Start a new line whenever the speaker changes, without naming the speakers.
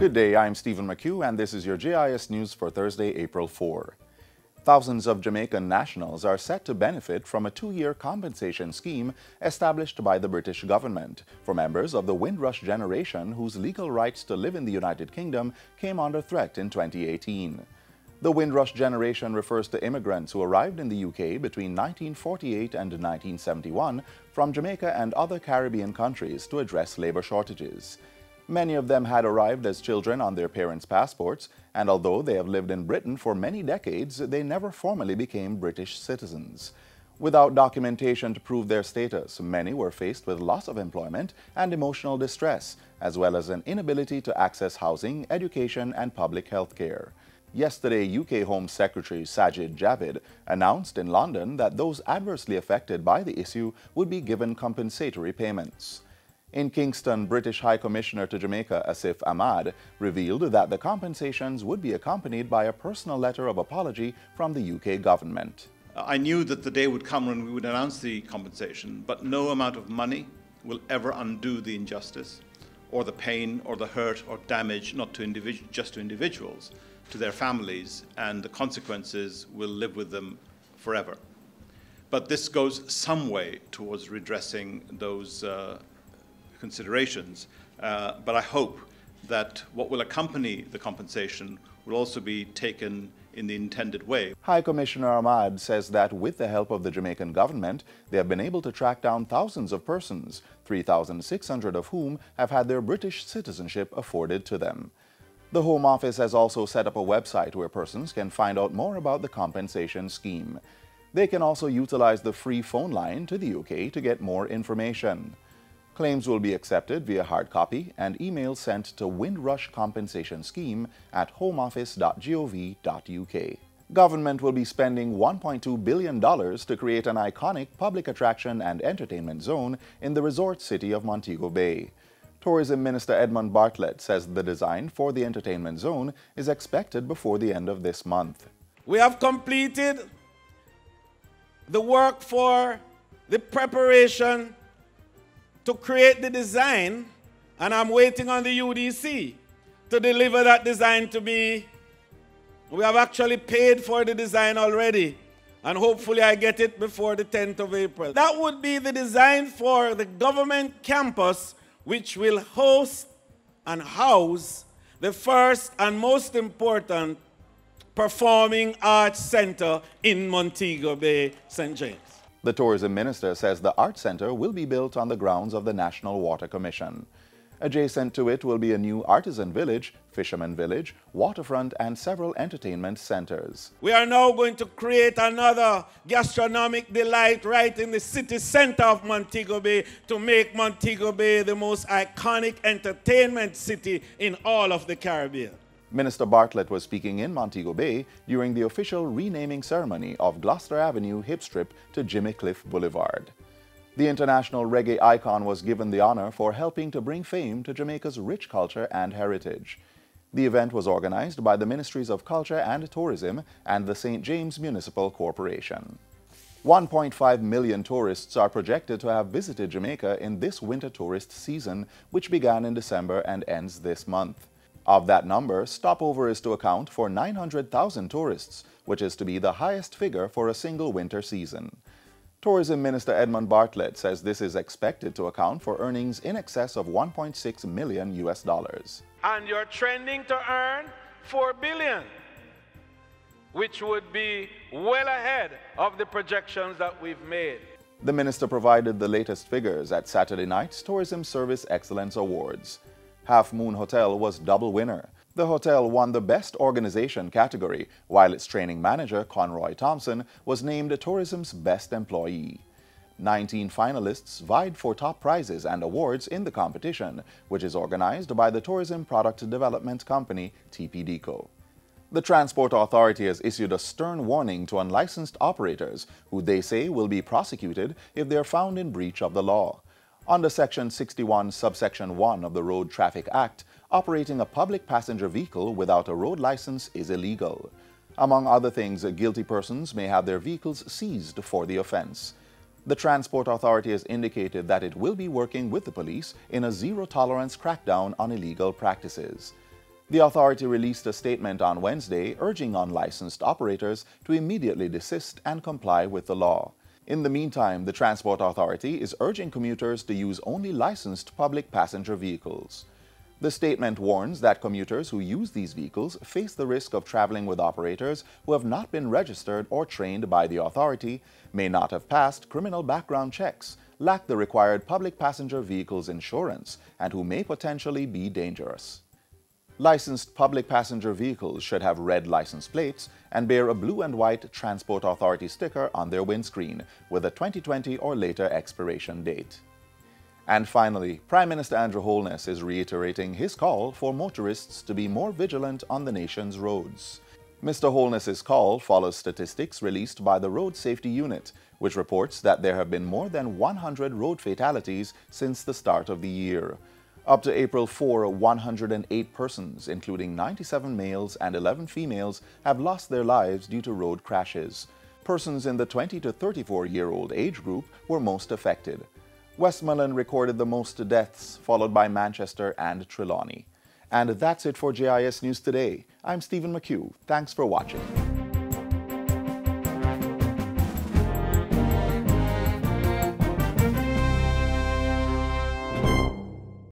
Good day, I'm Stephen McHugh, and this is your JIS News for Thursday, April 4. Thousands of Jamaican nationals are set to benefit from a two-year compensation scheme established by the British government for members of the Windrush generation whose legal rights to live in the United Kingdom came under threat in 2018. The Windrush generation refers to immigrants who arrived in the UK between 1948 and 1971 from Jamaica and other Caribbean countries to address labor shortages. Many of them had arrived as children on their parents' passports, and although they have lived in Britain for many decades, they never formally became British citizens. Without documentation to prove their status, many were faced with loss of employment and emotional distress, as well as an inability to access housing, education, and public health care. Yesterday, UK Home Secretary Sajid Javid announced in London that those adversely affected by the issue would be given compensatory payments. In Kingston, British High Commissioner to Jamaica Asif Ahmad revealed that the compensations would be accompanied by a personal letter of apology from the UK government.
I knew that the day would come when we would announce the compensation, but no amount of money will ever undo the injustice or the pain or the hurt or damage, not to just to individuals, to their families, and the consequences will live with them forever. But this goes some way towards redressing those uh, considerations. Uh, but I hope that what will accompany the compensation will also be taken in the intended way.
High Commissioner Ahmad says that with the help of the Jamaican government, they have been able to track down thousands of persons, 3,600 of whom have had their British citizenship afforded to them. The Home Office has also set up a website where persons can find out more about the compensation scheme. They can also utilize the free phone line to the UK to get more information. Claims will be accepted via hard copy and email sent to Windrush Compensation Scheme at homeoffice.gov.uk. Government will be spending $1.2 billion to create an iconic public attraction and entertainment zone in the resort city of Montego Bay. Tourism Minister Edmund Bartlett says the design for the entertainment zone is expected before the end of this month.
We have completed the work for the preparation to create the design, and I'm waiting on the UDC to deliver that design to me. We have actually paid for the design already, and hopefully I get it before the 10th of April. That would be the design for the government campus, which will host and house the first and most important performing arts center in Montego Bay, St. James.
The tourism minister says the art center will be built on the grounds of the National Water Commission. Adjacent to it will be a new artisan village, fisherman village, waterfront, and several entertainment centers.
We are now going to create another gastronomic delight right in the city center of Montego Bay to make Montego Bay the most iconic entertainment city in all of the Caribbean.
Minister Bartlett was speaking in Montego Bay during the official renaming ceremony of Gloucester Avenue Hip Strip to Jimmy Cliff Boulevard. The international reggae icon was given the honor for helping to bring fame to Jamaica's rich culture and heritage. The event was organized by the Ministries of Culture and Tourism and the St. James Municipal Corporation. 1.5 million tourists are projected to have visited Jamaica in this winter tourist season, which began in December and ends this month. Of that number, stopover is to account for 900,000 tourists, which is to be the highest figure for a single winter season. Tourism Minister Edmund Bartlett says this is expected to account for earnings in excess of 1.6 million US dollars.
And you're trending to earn 4 billion, which would be well ahead of the projections that we've made.
The minister provided the latest figures at Saturday night's Tourism Service Excellence Awards. Half Moon Hotel was double winner. The hotel won the Best Organization category, while its training manager, Conroy Thompson, was named Tourism's Best Employee. 19 finalists vied for top prizes and awards in the competition, which is organized by the Tourism Product Development Company, TPDCO. The Transport Authority has issued a stern warning to unlicensed operators who they say will be prosecuted if they are found in breach of the law. Under Section 61, subsection 1 of the Road Traffic Act, operating a public passenger vehicle without a road license is illegal. Among other things, guilty persons may have their vehicles seized for the offense. The Transport Authority has indicated that it will be working with the police in a zero tolerance crackdown on illegal practices. The authority released a statement on Wednesday urging unlicensed operators to immediately desist and comply with the law. In the meantime, the Transport Authority is urging commuters to use only licensed public passenger vehicles. The statement warns that commuters who use these vehicles face the risk of traveling with operators who have not been registered or trained by the authority, may not have passed criminal background checks, lack the required public passenger vehicles insurance, and who may potentially be dangerous. Licensed public passenger vehicles should have red license plates and bear a blue and white Transport Authority sticker on their windscreen with a 2020 or later expiration date. And finally, Prime Minister Andrew Holness is reiterating his call for motorists to be more vigilant on the nation's roads. Mr. Holness's call follows statistics released by the Road Safety Unit, which reports that there have been more than 100 road fatalities since the start of the year. Up to April 4, 108 persons, including 97 males and 11 females, have lost their lives due to road crashes. Persons in the 20 to 34 year old age group were most affected. Westmoreland recorded the most deaths, followed by Manchester and Trelawny. And that's it for JIS News Today. I'm Stephen McHugh. Thanks for watching.